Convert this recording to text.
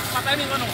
片身がの。